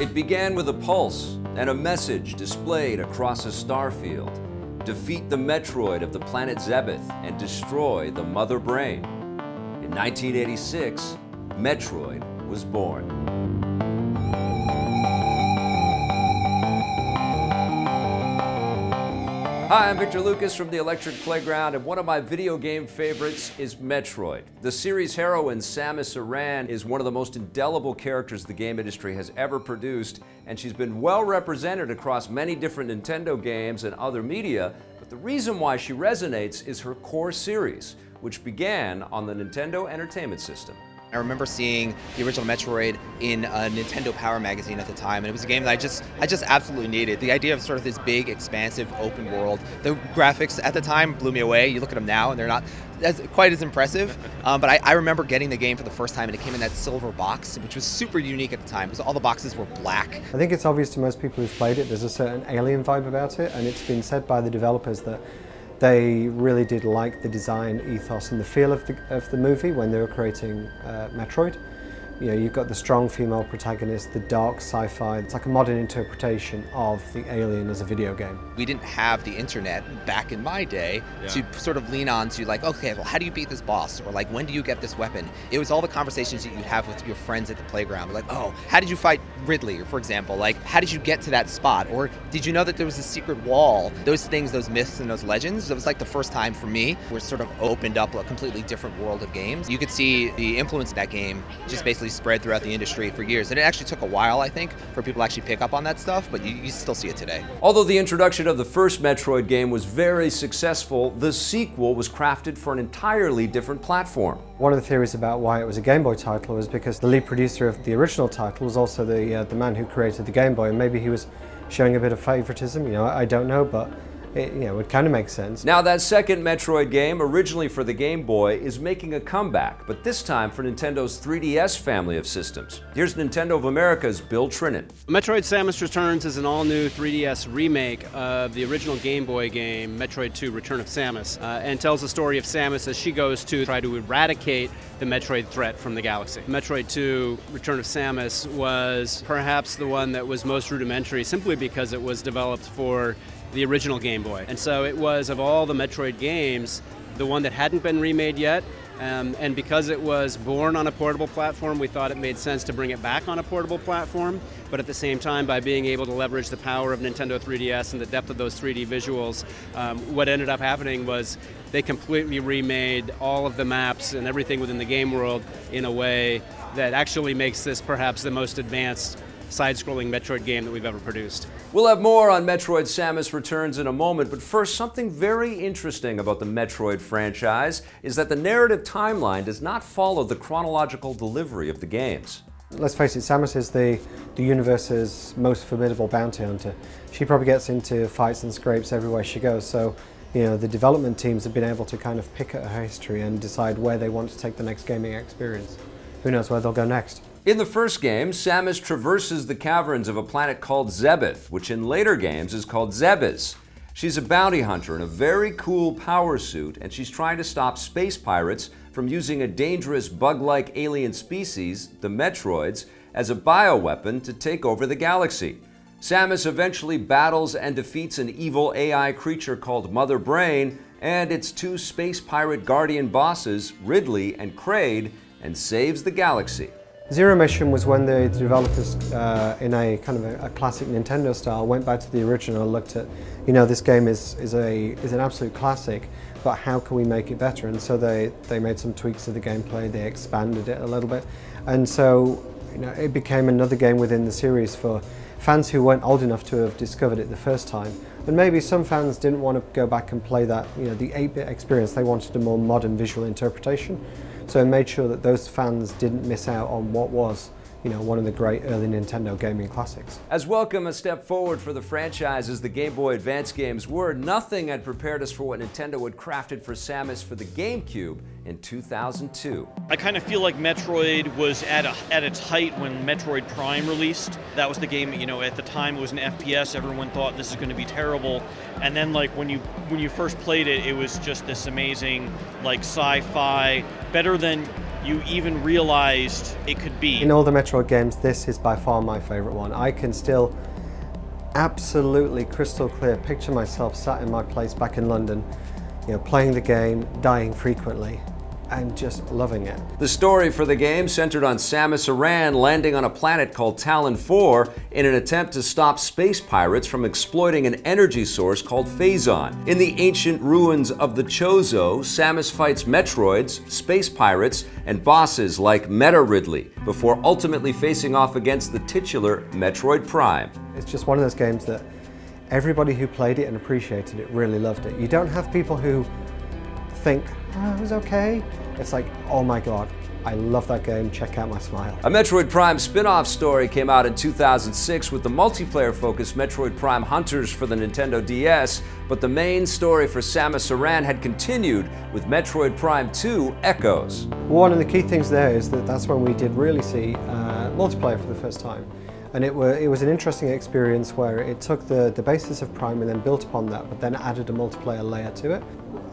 It began with a pulse and a message displayed across a starfield. Defeat the Metroid of the planet Zebeth and destroy the Mother Brain. In 1986, Metroid was born. Hi, I'm Victor Lucas from the Electric Playground, and one of my video game favorites is Metroid. The series heroine, Samus Aran, is one of the most indelible characters the game industry has ever produced, and she's been well represented across many different Nintendo games and other media, but the reason why she resonates is her core series, which began on the Nintendo Entertainment System. I remember seeing the original Metroid in a Nintendo Power magazine at the time, and it was a game that I just I just absolutely needed. The idea of sort of this big, expansive, open world. The graphics at the time blew me away. You look at them now, and they're not as, quite as impressive. Um, but I, I, remember getting the game for the first time, and it came in that silver box, which was super unique at the time because all the boxes were black. I think it's obvious to most people who've played it. There's a certain alien vibe about it, and it's been said by the developers that they really did like the design ethos and the feel of the, of the movie when they were creating uh, Metroid. You know, you've got the strong female protagonist, the dark sci-fi. It's like a modern interpretation of the Alien as a video game. We didn't have the internet back in my day yeah. to sort of lean on to like, okay, well, how do you beat this boss? Or like, when do you get this weapon? It was all the conversations that you'd have with your friends at the playground. Like, oh, how did you fight Ridley? For example, like, how did you get to that spot? Or did you know that there was a secret wall? Those things, those myths and those legends, it was like the first time for me where sort of opened up a completely different world of games. You could see the influence of that game just basically spread throughout the industry for years. And it actually took a while, I think, for people to actually pick up on that stuff, but you, you still see it today. Although the introduction of the first Metroid game was very successful, the sequel was crafted for an entirely different platform. One of the theories about why it was a Game Boy title was because the lead producer of the original title was also the, uh, the man who created the Game Boy, and maybe he was showing a bit of favoritism, you know, I don't know, but it, you know, it kind of makes sense. Now, that second Metroid game, originally for the Game Boy, is making a comeback, but this time for Nintendo's 3DS family of systems. Here's Nintendo of America's Bill Trinen. Metroid Samus Returns is an all-new 3DS remake of the original Game Boy game, Metroid 2 Return of Samus, uh, and tells the story of Samus as she goes to try to eradicate the Metroid threat from the galaxy. Metroid 2 Return of Samus was perhaps the one that was most rudimentary simply because it was developed for the original Game Boy. And so it was, of all the Metroid games, the one that hadn't been remade yet. Um, and because it was born on a portable platform, we thought it made sense to bring it back on a portable platform. But at the same time, by being able to leverage the power of Nintendo 3DS and the depth of those 3D visuals, um, what ended up happening was they completely remade all of the maps and everything within the game world in a way that actually makes this perhaps the most advanced side-scrolling Metroid game that we've ever produced. We'll have more on Metroid Samus Returns in a moment, but first, something very interesting about the Metroid franchise is that the narrative timeline does not follow the chronological delivery of the games. Let's face it, Samus is the, the universe's most formidable bounty hunter. She probably gets into fights and scrapes everywhere she goes, so you know, the development teams have been able to kind of pick at her history and decide where they want to take the next gaming experience. Who knows where they'll go next? In the first game, Samus traverses the caverns of a planet called Zebeth, which in later games is called Zebes. She's a bounty hunter in a very cool power suit, and she's trying to stop space pirates from using a dangerous bug-like alien species, the Metroids, as a bioweapon to take over the galaxy. Samus eventually battles and defeats an evil AI creature called Mother Brain and its two space pirate guardian bosses, Ridley and Kraid, and saves the galaxy. Zero Mission was when the developers, uh, in a kind of a, a, classic Nintendo style, went back to the original and looked at, you know, this game is, is, a, is an absolute classic, but how can we make it better? And so they, they made some tweaks to the gameplay, they expanded it a little bit, and so you know, it became another game within the series for fans who weren't old enough to have discovered it the first time. And maybe some fans didn't want to go back and play that, you know, the 8-bit experience, they wanted a more modern visual interpretation. So I made sure that those fans didn't miss out on what was you know, one of the great early Nintendo gaming classics. As welcome a step forward for the franchise as the Game Boy Advance games were, nothing had prepared us for what Nintendo had crafted for Samus for the GameCube in 2002. I kind of feel like Metroid was at, a, at its height when Metroid Prime released. That was the game, you know, at the time it was an FPS, everyone thought this is going to be terrible. And then like when you when you first played it, it was just this amazing like sci-fi, better than you even realized it could be. In all the Metroid games, this is by far my favorite one. I can still absolutely crystal clear picture myself sat in my place back in London, you know, playing the game, dying frequently, and just loving it. The story for the game centered on Samus Aran landing on a planet called Tallon 4 in an attempt to stop space pirates from exploiting an energy source called Phazon. In the ancient ruins of the Chozo, Samus fights Metroids, space pirates, and bosses like Meta Ridley before ultimately facing off against the titular Metroid Prime. It's just one of those games that everybody who played it and appreciated it really loved it. You don't have people who think, oh, it was okay. It's like, oh my god, I love that game, check out my smile. A Metroid Prime spin-off story came out in 2006 with the multiplayer-focused Metroid Prime Hunters for the Nintendo DS, but the main story for Samus Aran had continued with Metroid Prime 2 Echoes. One of the key things there is that that's when we did really see uh, multiplayer for the first time. And it, were, it was an interesting experience where it took the, the basis of Prime and then built upon that, but then added a multiplayer layer to it.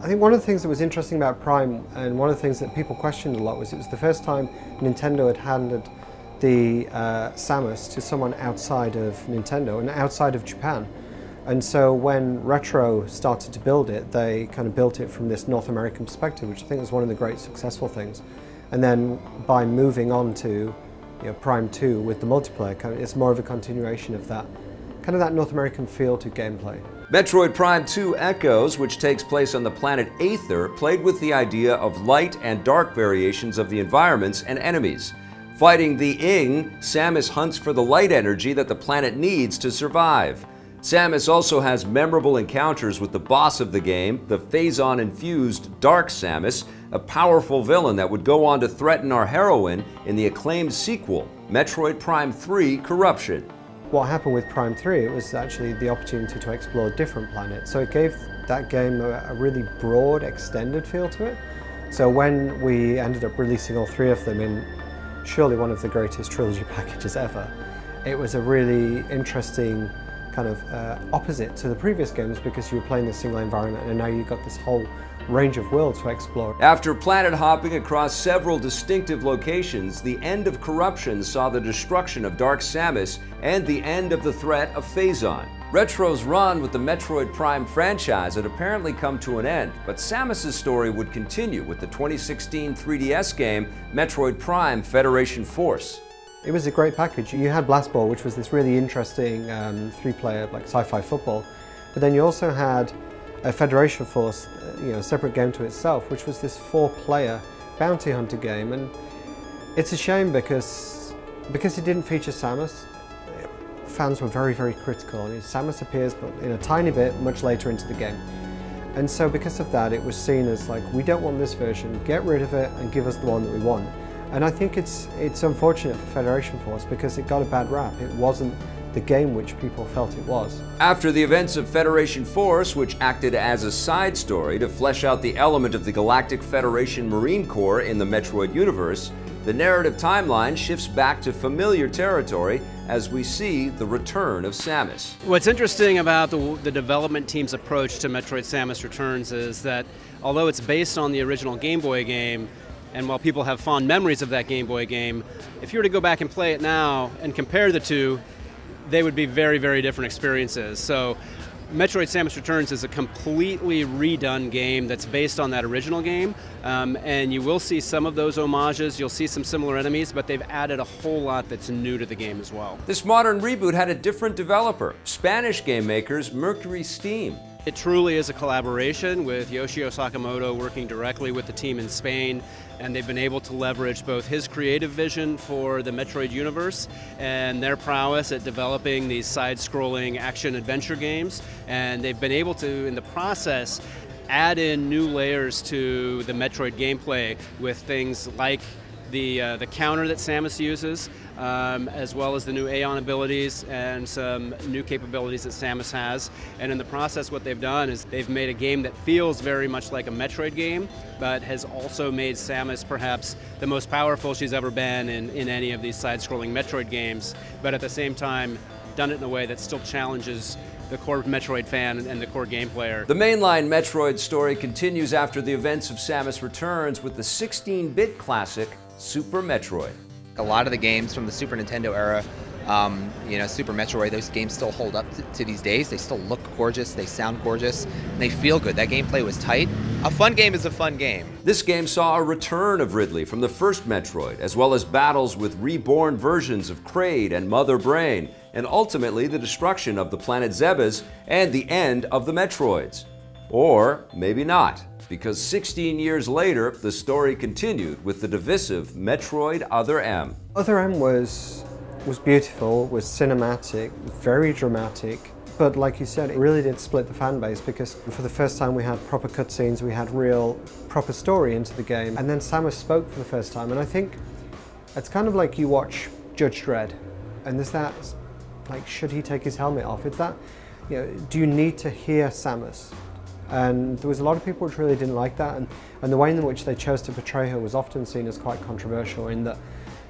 I think one of the things that was interesting about Prime, and one of the things that people questioned a lot, was it was the first time Nintendo had handed the uh, Samus to someone outside of Nintendo and outside of Japan. And so when Retro started to build it, they kind of built it from this North American perspective, which I think was one of the great successful things. And then by moving on to you know, Prime 2 with the multiplayer, kind of, it's more of a continuation of that, kind of that North American feel to gameplay. Metroid Prime 2 Echoes, which takes place on the planet Aether, played with the idea of light and dark variations of the environments and enemies. Fighting the Ing, Samus hunts for the light energy that the planet needs to survive. Samus also has memorable encounters with the boss of the game, the Phazon-infused Dark Samus, a powerful villain that would go on to threaten our heroine in the acclaimed sequel, Metroid Prime 3 Corruption. What happened with Prime 3, it was actually the opportunity to explore different planets. So it gave that game a, really broad, extended feel to it. So when we ended up releasing all three of them in surely one of the greatest trilogy packages ever, it was a really interesting kind of uh, opposite to the previous games because you were playing the single environment and now you've got this whole range of worlds to explore. After planet hopping across several distinctive locations, the end of corruption saw the destruction of Dark Samus and the end of the threat of Phazon. Retro's run with the Metroid Prime franchise had apparently come to an end, but Samus's story would continue with the 2016 3DS game Metroid Prime Federation Force. It was a great package. You had Blast Ball, which was this really interesting um, three-player like sci-fi football, but then you also had a Federation Force, uh, you know, a separate game to itself, which was this four-player bounty hunter game, and it's a shame because because it didn't feature Samus. Fans were very, very critical. And Samus appears, but in a tiny bit, much later into the game. And so, because of that, it was seen as like, we don't want this version. Get rid of it and give us the one that we want. And I think it's it's unfortunate for Federation Force because it got a bad rap. It wasn't the game which people felt it was. After the events of Federation Force, which acted as a side story to flesh out the element of the Galactic Federation Marine Corps in the Metroid universe, the narrative timeline shifts back to familiar territory as we see the return of Samus. What's interesting about the, the, development team's approach to Metroid Samus Returns is that although it's based on the original Game Boy game, and while people have fond memories of that Game Boy game, if you were to go back and play it now and compare the two, they would be very, very different experiences. So Metroid Samus Returns is a completely redone game that's based on that original game, um, and you will see some of those homages, you'll see some similar enemies, but they've added a whole lot that's new to the game as well. This modern reboot had a different developer, Spanish game makers MercurySteam. It truly is a collaboration with Yoshio Sakamoto working directly with the team in Spain, and they've been able to leverage both his creative vision for the Metroid universe and their prowess at developing these side-scrolling action-adventure games, and they've been able to, in the process, add in new layers to the Metroid gameplay with things like the, uh, the counter that Samus uses, um, as well as the new Aeon abilities and some new capabilities that Samus has. And in the process, what they've done is they've made a game that feels very much like a Metroid game, but has also made Samus perhaps the most powerful she's ever been in, in any of these side-scrolling Metroid games, but at the same time, done it in a way that still challenges the core Metroid fan and the core game player. The mainline Metroid story continues after the events of Samus Returns with the 16-bit classic Super Metroid. A lot of the games from the Super Nintendo era um, you know, Super Metroid, those games still hold up to, to, these days. They still look gorgeous, they sound gorgeous, they feel good. That gameplay was tight. A fun game is a fun game. This game saw a return of Ridley from the first Metroid, as well as battles with reborn versions of Kraid and Mother Brain, and ultimately the destruction of the planet Zebes and the end of the Metroids. Or maybe not because 16 years later, the story continued with the divisive Metroid Other M. Other M was was beautiful, was cinematic, very dramatic. But like you said, it really did split the fan base because for the first time we had proper cutscenes, we had real, proper story into the game. And then Samus spoke for the first time. And I think it's kind of like you watch Judge Dredd and there's that, like, should he take his helmet off? It's that, you know, do you need to hear Samus? And there was a lot of people which really didn't like that. And, and the way in which they chose to portray her was often seen as quite controversial in that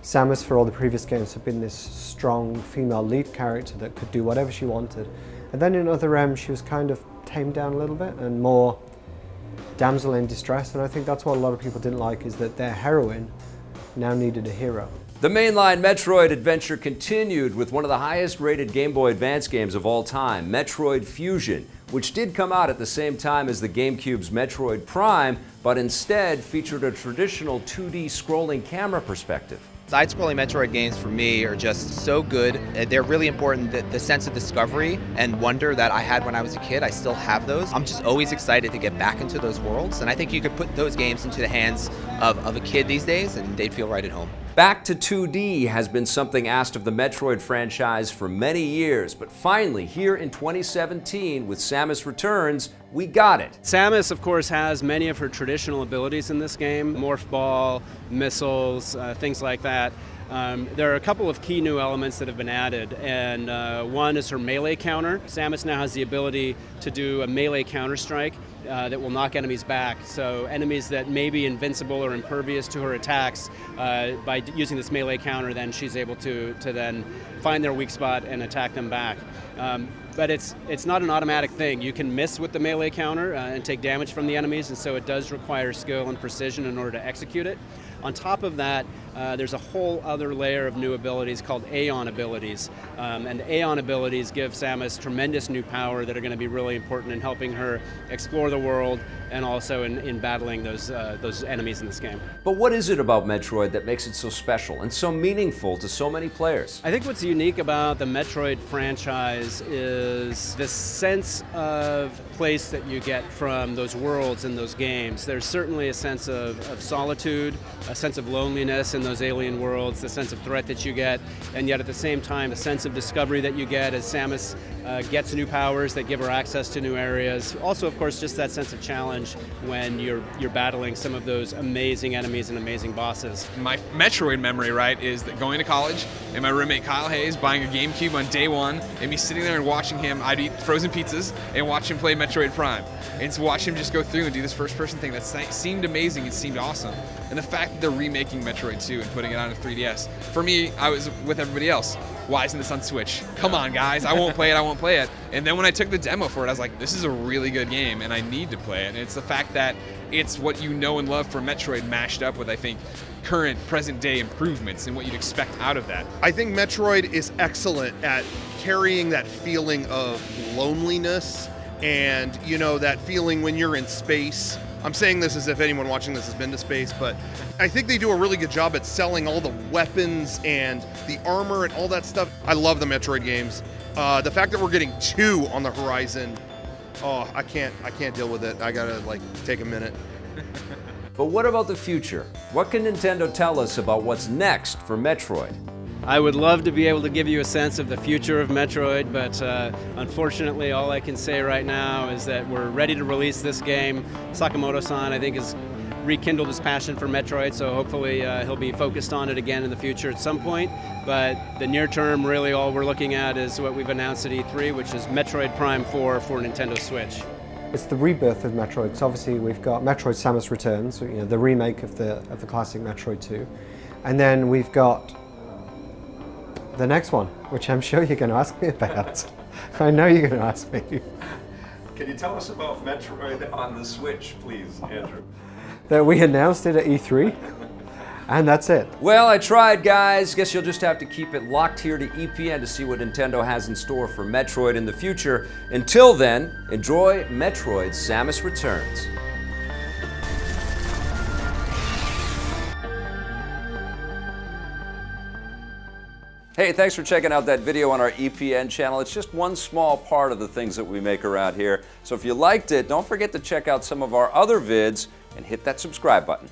Samus for all the previous games had been this strong female lead character that could do whatever she wanted. And then in Other M she was kind of tamed down a little bit and more damsel in distress and I think that's what a lot of people didn't like is that their heroine now needed a hero. The mainline Metroid adventure continued with one of the highest rated Game Boy Advance games of all time, Metroid Fusion, which did come out at the same time as the GameCube's Metroid Prime, but instead featured a traditional 2D scrolling camera perspective. Side-scrolling Metroid games for me are just so good. Uh, they're really important. The, the, sense of discovery and wonder that I had when I was a kid, I still have those. I'm just always excited to get back into those worlds, and I think you could put those games into the hands of, of a kid these days, and they'd feel right at home. Back to 2D has been something asked of the Metroid franchise for many years, but finally, here in 2017, with Samus Returns, we got it. Samus, of course, has many of her traditional abilities in this game Morph Ball, missiles, uh, things like that. Um, there are a couple of key new elements that have been added, and uh, one is her melee counter. Samus now has the ability to do a melee counter strike uh, that will knock enemies back. So enemies that may be invincible or impervious to her attacks, uh, by using this melee counter, then she's able to, to then find their weak spot and attack them back. Um, but it's it's not an automatic thing. You can miss with the melee counter uh, and take damage from the enemies, and so it does require skill and precision in order to execute it. On top of that, uh, there's a whole other layer of new abilities called Aeon abilities. Um, and Aeon abilities give Samus tremendous new power that are going to be really important in helping her explore the world and also in, in battling those, uh, those enemies in this game. But what is it about Metroid that makes it so special and so meaningful to so many players? I think what's unique about the Metroid franchise is the sense of place that you get from those worlds and those games. There's certainly a sense of, of solitude, a sense of loneliness in those alien worlds, the sense of threat that you get, and yet at the same time, the sense of discovery that you get as Samus uh, gets new powers that give her access to new areas. Also, of course, just that sense of challenge when you're you're battling some of those amazing enemies and amazing bosses. My Metroid memory, right, is that going to college and my roommate Kyle Hayes buying a GameCube on day one, and me sitting there and watching him. I'd eat frozen pizzas and watch him play Metroid Prime, and to watch him just go through and do this first-person thing that seemed amazing. It seemed awesome, and the fact that they're remaking Metroid 2 and putting it on a 3DS, for me, I was with everybody else why isn't this on Switch? Come on, guys, I won't play it, I won't play it. And then when I took the demo for it, I was like, this is a really good game, and I need to play it. And it's the fact that it's what you know and love from Metroid mashed up with, I think, current present day improvements and what you'd expect out of that. I think Metroid is excellent at carrying that feeling of loneliness and, you know, that feeling when you're in space I'm saying this as if anyone watching this has been to space, but I think they do a really good job at selling all the weapons and the armor and all that stuff. I love the Metroid games. Uh, the fact that we're getting two on the horizon, oh, I can't, I can't deal with it. I gotta like take a minute. but what about the future? What can Nintendo tell us about what's next for Metroid? I would love to be able to give you a sense of the future of Metroid, but uh, unfortunately, all I can say right now is that we're ready to release this game. Sakamoto-san, I think, has rekindled his passion for Metroid, so hopefully uh, he'll be focused on it again in the future at some point. But the near term, really, all we're looking at is what we've announced at E3, which is Metroid Prime 4 for Nintendo Switch. It's the rebirth of Metroid. So obviously, we've got Metroid Samus Returns, you know, the remake of the of the classic Metroid 2, and then we've got the next one, which I'm sure you're going to ask me about. I know you're going to ask me. Can you tell us about Metroid on the Switch, please, Andrew? That we announced it at E3, and that's it. Well, I tried, guys. Guess you'll just have to keep it locked here to EPN to see what Nintendo has in store for Metroid in the future. Until then, enjoy Metroid Samus Returns. Hey, thanks for checking out that video on our EPN channel. It's just one small part of the things that we make around here. So if you liked it, don't forget to check out some of our other vids and hit that subscribe button.